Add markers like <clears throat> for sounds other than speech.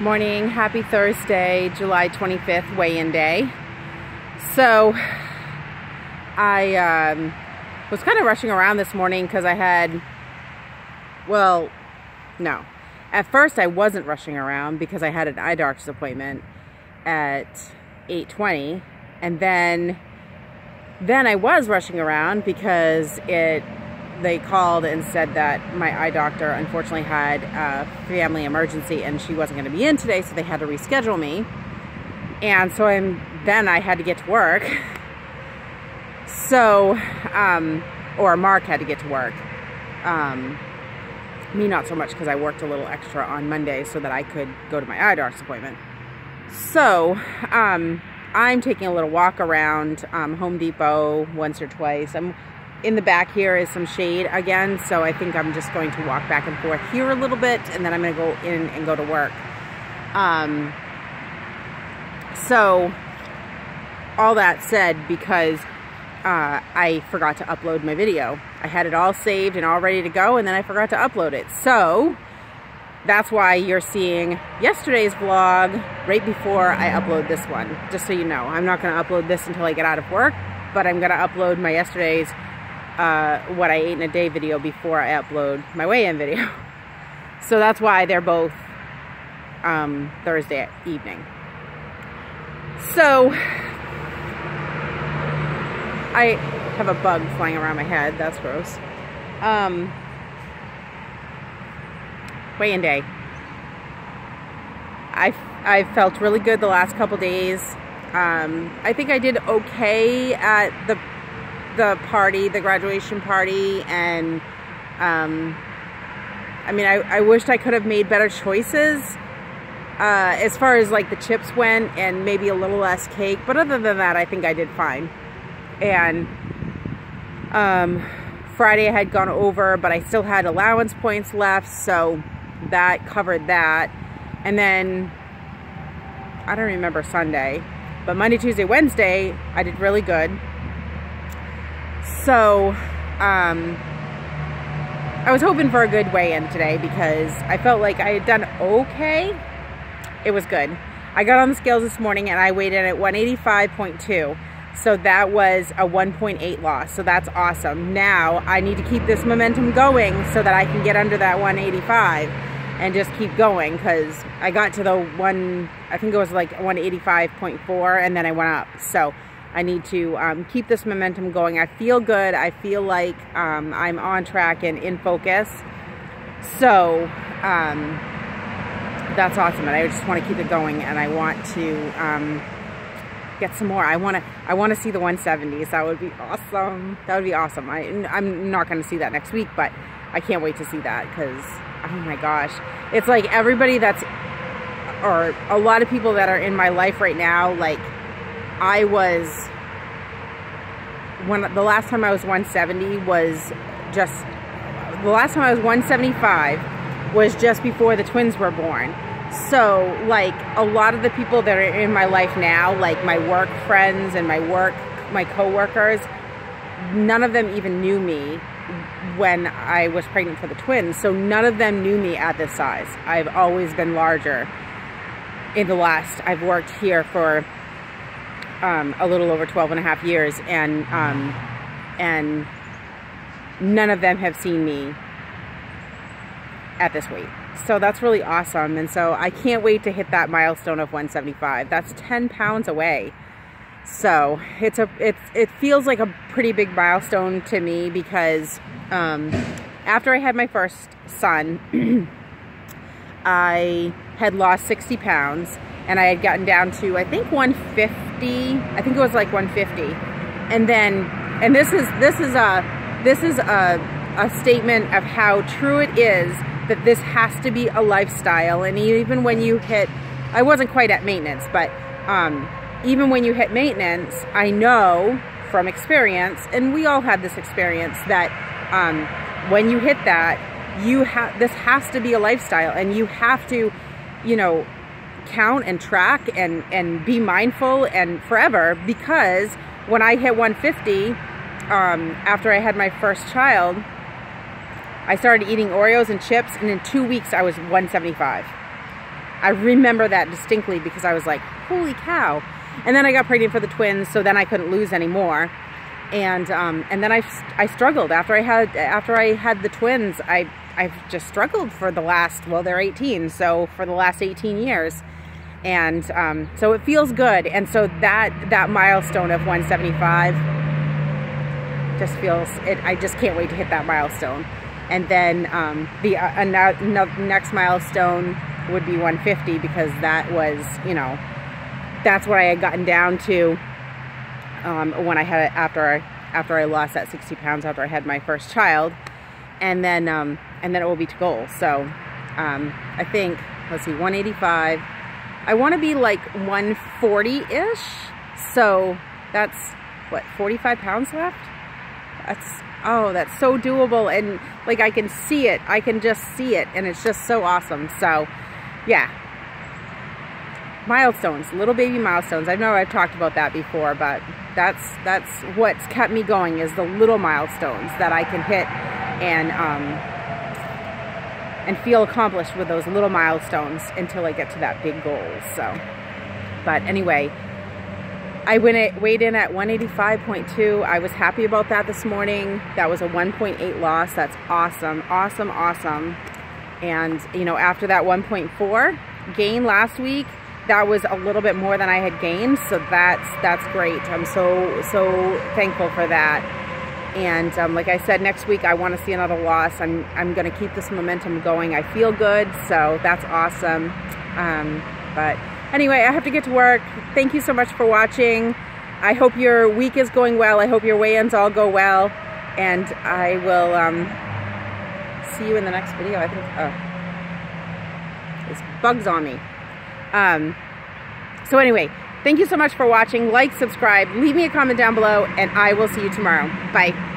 Morning, happy Thursday, July 25th, weigh-in day. So, I um, was kind of rushing around this morning because I had, well, no. At first, I wasn't rushing around because I had an eye doctor's appointment at 8.20. And then, then I was rushing around because it they called and said that my eye doctor unfortunately had a family emergency and she wasn't going to be in today, so they had to reschedule me. And so I'm then I had to get to work. <laughs> So, um, or Mark had to get to work. Um, me not so much because I worked a little extra on Monday so that I could go to my eye doctor's appointment. So, um, I'm taking a little walk around um, Home Depot once or twice. I'm in the back here is some shade again, so I think I'm just going to walk back and forth here a little bit, and then I'm going to go in and go to work. Um, so, all that said, because uh, I forgot to upload my video. I had it all saved and all ready to go, and then I forgot to upload it. So, that's why you're seeing yesterday's vlog right before I upload this one, just so you know. I'm not going to upload this until I get out of work, but I'm going to upload my yesterday's uh, what I ate in a day video before I upload my weigh-in video. <laughs> So that's why they're both um, Thursday evening. So I have a bug flying around my head. That's gross. Um, weigh-in day. I I felt really good the last couple days. Um, I think I did okay at the the party, the graduation party, and um, I mean, I, I wished I could have made better choices uh, as far as like the chips went, and maybe a little less cake. But other than that, I think I did fine. And um, Friday I had gone over, but I still had allowance points left, so that covered that. And then I don't remember Sunday, but Monday, Tuesday, Wednesday, I did really good. So, um, I was hoping for a good weigh-in today because I felt like I had done okay. It was good. I got on the scales this morning and I weighed in at 185.2. So that was a 1.8 loss. So that's awesome. Now I need to keep this momentum going so that I can get under that 185 and just keep going because I got to the one, I think it was like 185.4 and then I went up. So I need to um, keep this momentum going. I feel good. I feel like um, I'm on track and in focus. So um, that's awesome. And I just want to keep it going and I want to um, get some more. I want to I want to see the 170s. That would be awesome. That would be awesome. I, I'm not going to see that next week, but I can't wait to see that because, oh my gosh. It's like everybody that's, or a lot of people that are in my life right now, like, I was when the last time I was 170 was just the last time I was 175 was just before the twins were born. So like a lot of the people that are in my life now, like my work friends and my work my coworkers, none of them even knew me when I was pregnant for the twins. So none of them knew me at this size. I've always been larger in the last I've worked here for um, a little over 12 and a half years and um, and none of them have seen me at this weight. So that's really awesome and so I can't wait to hit that milestone of 175 that's 10 pounds away. So it's a it's it feels like a pretty big milestone to me because um, after I had my first son <clears throat> I had lost 60 pounds and I had gotten down to I think 150 I think it was like 150 and then and this is this is a this is a a statement of how true it is that this has to be a lifestyle. And even when you hit I wasn't quite at maintenance but um, even when you hit maintenance I know from experience and we all had this experience that um, when you hit that you have this has to be a lifestyle and you have to you know count and track and, and be mindful and forever because when I hit 150, um, after I had my first child, I started eating Oreos and chips and in two weeks I was 175. I remember that distinctly because I was like, holy cow. And then I got pregnant for the twins, so then I couldn't lose anymore. And um, and then I, I struggled after I had after I had the twins. I I've just struggled for the last well they're 18, so for the last 18 years and um, so it feels good. And so that that milestone of 175 just feels it I just can't wait to hit that milestone. And then um, the uh, next milestone would be 150 because that was you know that's what I had gotten down to um, when I had after I after I lost that 60 pounds after I had my first child. And then um, and then it will be to goal. So um, I think let's see 185 I want to be like 140-ish. So that's, what, 45 pounds left? That's, oh, that's so doable. And like I can see it. I can just see it. And it's just so awesome. So, yeah. Milestones, little baby milestones. I know I've talked about that before, but that's that's what's kept me going is the little milestones that I can hit and um, and feel accomplished with those little milestones until I get to that big goal. So, but anyway, I went it weighed in at 185.2. I was happy about that this morning. That was a 1.8 loss. That's awesome, awesome, awesome. And you know, after that 1.4 gain last week, that was a little bit more than I had gained. So that's that's great. I'm so so thankful for that. And um, like I said, next week I want to see another loss. I'm, I'm going to keep this momentum going. I feel good, so that's awesome. Um, but anyway, I have to get to work. Thank you so much for watching. I hope your week is going well. I hope your weigh-ins all go well. And I will um, see you in the next video. I think, oh, there's bugs on me. Um, so anyway, Thank you so much for watching. Like, subscribe, leave me a comment down below, and I will see you tomorrow. Bye.